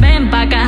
ven pa' acá,